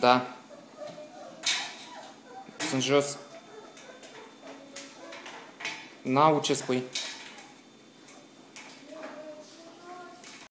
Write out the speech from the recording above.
Da. Sunt jos. N-au ce spui.